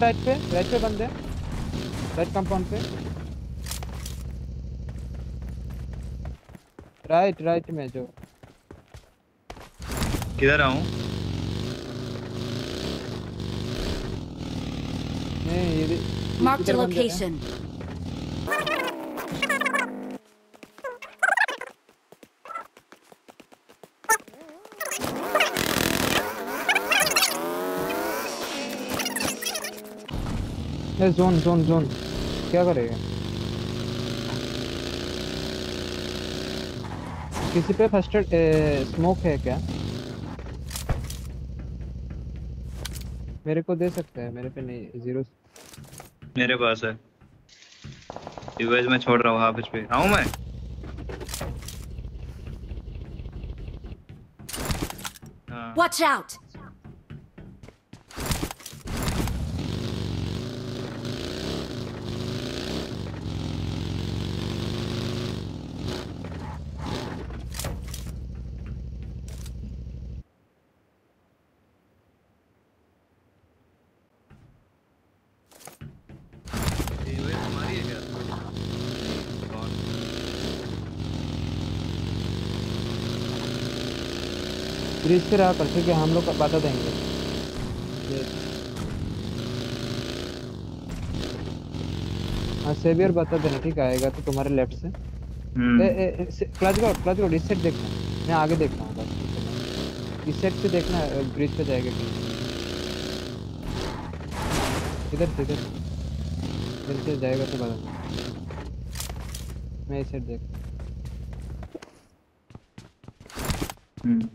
Right पे right पे बंदे राइट कंपाउंड पे। राइट राइट में जो। किधर आऊँ? नहीं ये लोकेशन हैं। Zone zone zone. क्या करेगा किसी पे फ़र्स्ट स्मोक है क्या? मेरे को दे सकते हैं मेरे पे नहीं ज़ीरो मेरे पास है। यूएस में छोड़ रहा हूँ हाफिज पे आऊँ मैं? हाँ। Watch out! यूएस हमारी है क्या कौन ब्रिज पे रहा कर ठीक हम लोग बता देंगे। हाँ सेवियर बता देना ठीक आएगा तो तुम्हारे लेफ़्ट से। क्लच गो क्लच गो इस साइड देखना। मैं आगे देख रहा हूँ बस। इस साइड से देखना ब्रिज पे जाएगा इधर से इधर इधर से जाएगा तो बता मैं इस साइड देख हम्म।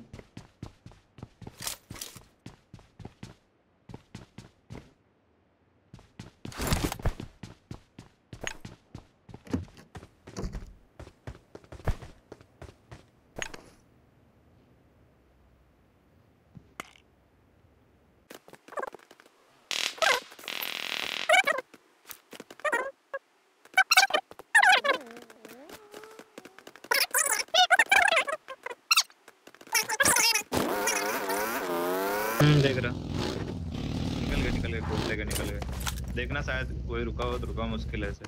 हम्म। देख रहा। निकल गए निकल गए निकल गए। देखना शायद कोई रुका हो तो रुका मुश्किल है ऐसे।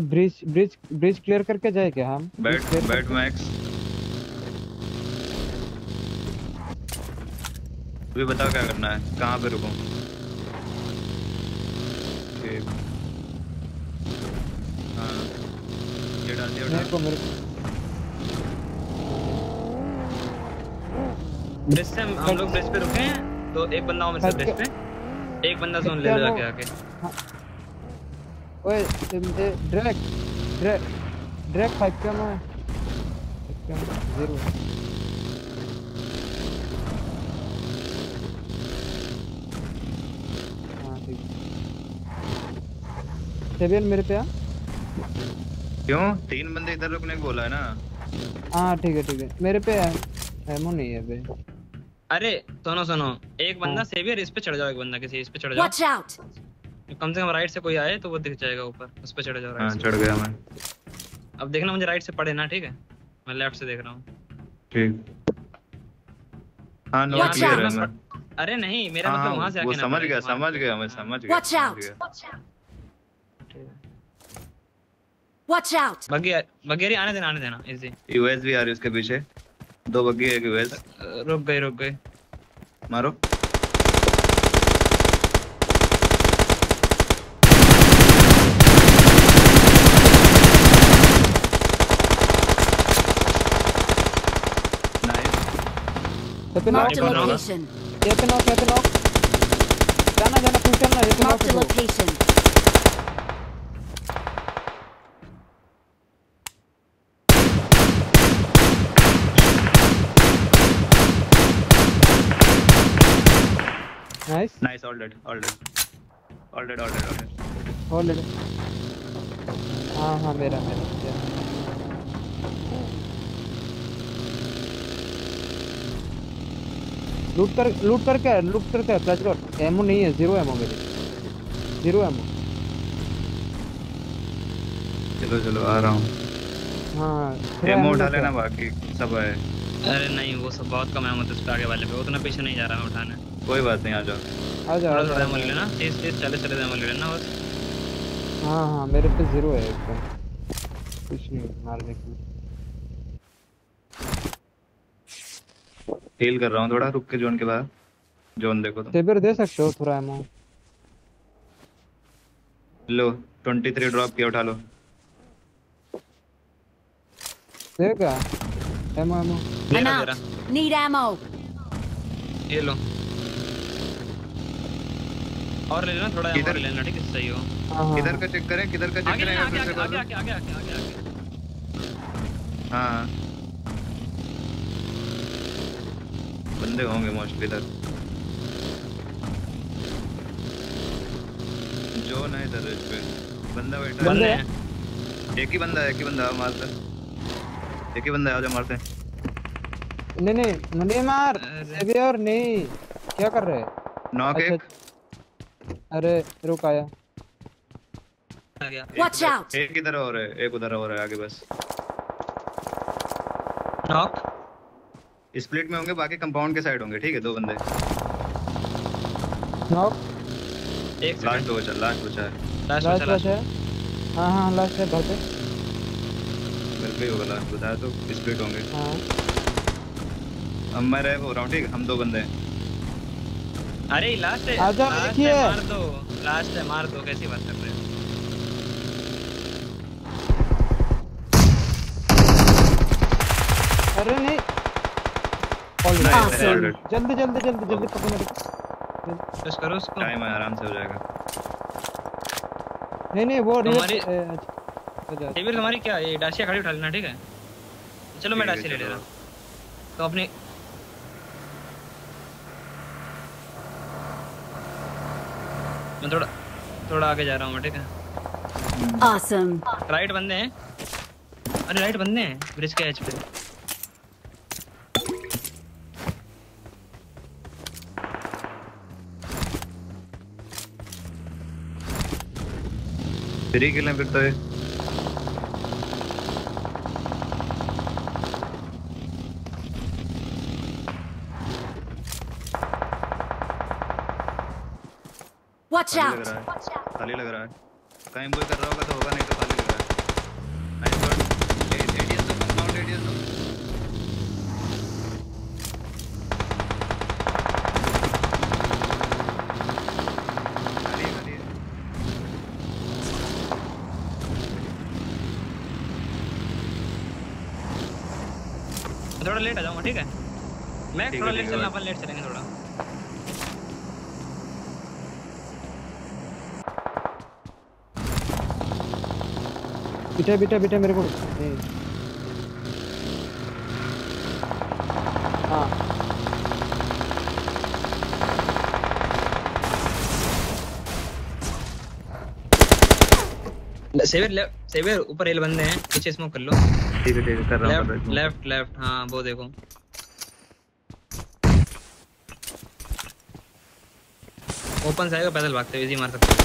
ब्रिज ब्रिज ब्रिज क्लियर करके जाए क्या हम? Bridge बैट बैट मैक्स। अभी बताओ क्या करना है कहाँ पे रुकूं? ठीक। हाँ। ये डाल दिया मेरे को मेरे को ब्रिज से हम लोग ब्रिज पे रुके हैं तो एक बंदा और मेरे से ब्रिज पे। एक बंदा जोन ले लो जाके आके। ओए ड्रैग ड्रैग ड्रैग फाइव क्या मैं। ज़ीरो हाँ ठीक। मेरे पे आ क्यों? तीन बंदे इधर रुकने को बोला है ना। हाँ ठीक है ठीक है। मेरे पे एमो नहीं है बे अरे सुनो सुनो। एक बंदा हाँ। सेवियर इस पे चढ़ जाओ एक बंदा किसी इस पे चढ़ जाओ। Watch out! कम से कम राइट से कोई आए तो वो दिख जाएगा ऊपर। उस पे चढ़ जाओ हाँ चढ़ गया मैं। अब देखना मुझे राइट से पड़े ना ठीक है? मैं लेफ़्ट से देख रहा हूँ। ठीक। हाँ नोट Watch क्लियर है out. मैं। अरे नहीं मेरा हाँ मतलब हाँ, वहाँ से आके ना समझ गया समझ गया मैं समझ गया out! गया। Watch out! बग्गी बगेरी आने देना आने देना इजी यूएस भी आ रही है उसके पीछे। दो बग्गी है यूएस रुक गई रुक गई। मारो। नाइस ये पे Marked a knock Marked a location. ये पे नॉक ये पे नॉक जाना जाना तू चलना ये पे knock Marked a location. Nice nice all dead all dead all dead all dead all dead और ले ले हाँ हाँ मेरा मेरा। लूट कर लूट कर क्या लूट कर क्या? फ्लैश लॉट एमो नहीं है ज़ीरो एमो मेरी। ज़ीरो एमो चलो चलो आ रहा हूँ। हाँ थोड़ा एमो ammo उठा लेना बाकी सब है अरे नहीं वो सब बहुत कम है मतलब उसके आगे वाले पे उतना पीछे नहीं जा रहा मैं उठाने। कोई बात नहीं आ जाओ। आ जाओ थोड़ा थोड़ा। एमो ले लेना तीस तीस चालीस चालीस एमो ले लेना बस। हाँ हाँ मेरे पे ज़ीरो है एकदम। कुछ नहीं मारने के हील कर रहा हूँ थोड़ा रुक के जोन के बाद जोन देखो तुम। सेबर दे सकते हो थोड़ा एमो लो 23 ड्रॉप किया उठा लो। देगा। Ammo ammo Need ammo. ये लो। और ले लेना थोड़ा किधर? ले लेना ठीक है सही हो। हाँ हाँ। का चेक करें किधर का चेक करें आगे आगे आगे आगे आगे आगे आगे हाँ। बंदे होंगे मोस्टली इधर। जोन है इधर इस पे। बंदा बैठा बंदे है? हैं एक ही बंदा है एक ही बंदा मारते एक ही बंदा है आजा मारते नहीं नहीं नहीं मार अरे। सेवियर नहीं। क्या कर रहे हैं? नॉक अच्छा एक। अरे रुक आया। आ गया। एक Watch इधर- एक इधर और है एक उधर और है आगे बस। नॉक स्प्लिट में होंगे बाकी कंपाउंड के साइड होंगे ठीक है दो बंदे। नॉक एक लास्ट सेकंड बचा लास्ट बचा है। लास्ट बचा है हाँ? हाँ लास्ट है घर मेरे पे होगा लास्ट बताया तो स्प्लिट होंगे। हाँ। अब मैं रह हो रहा हूँ ठीक है हम दो बंदे हैं। अरे लास्ट है आजा, लास्ट है मार दो। लास्ट है मार दो कैसी बात कर रहे हो? अरे नहीं। Right. जल्दी जल्दी जल्दी जल्दी पकड़ मेरे बस करो उसको। टाइम है आराम से हो जाएगा। नहीं नहीं वो हमारी- अच्छा, अच्छा, ये भी तुम्हारी क्या ये डाशिया खड़ी उठा लेना ठीक है? चलो मैं है, डाशिया ले ले रहा हूँ। तो अपनी मैं थोड़ा थोड़ा आगे जा रहा हूँ ठीक है? Awesome. राइट बंदे हैं। अरे राइट बंदे हैं ब्रिज के एच पे। फ्री किल फिर तो Watch out. रहा खाली लग रहा है। कहीं कोई कर रहा होगा तो होगा नहीं तो खाली लग रहा है। नाइस दो कंपाउंड एडीएस दो। खाली है। मैं थोड़ा लेट आ जाऊँगा ठीक है? मैं थोड़ा लेट चलना. अपन लेट चलेंगे थोड़ा बिठा बिठा बिठा मेरे को। हाँ। सेवियर लेफ़्ट सेवियर ऊपर एल बंदे हैं पीछे स्मोक कर लो। ठीक है ठीक है कर रहा हूँ लेफ़्ट लेफ़्ट लेफ़्ट हाँ। वो देखो। ओपन से आएगा पैदल भागते हुए इजी मार सकते हो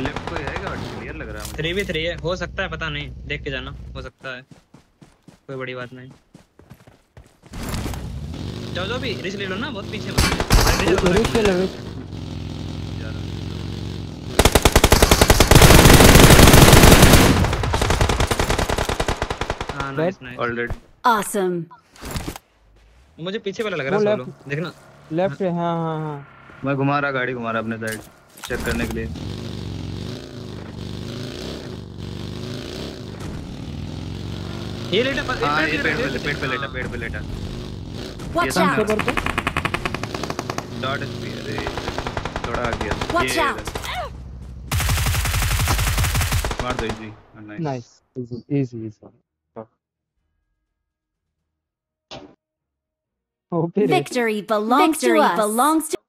लेफ़्ट को ही आएगा क्लियर लग रहा है थ्री भी थ्री है। हो सकता है पता नहीं। देख के जाना। हो सकता है। कोई बड़ी बात नहीं। जाओ जाओ भी। रिच ले लो ना बहुत पीछे मत। रिच लो, हाँ ऑलरेडी. मुझे पीछे वाला लग रहा है सोलो देखना। लेफ़्ट है हाँ हाँ हाँ। मैं घुमा रहा गाड़ी घुमा रहा अपने साइड चेक करने के लिए। ये लेटा पर हाँ ये पेड़ पे पेड़ पे लेटा पेड़ पे लेटा। Watch सामने out. ऊपर पे डॉट एचपी अरे थोड़ा आ। गया Watch ये out. मार दो easy nice nice easy easy easy OP रे Victory belongs to us. belongs to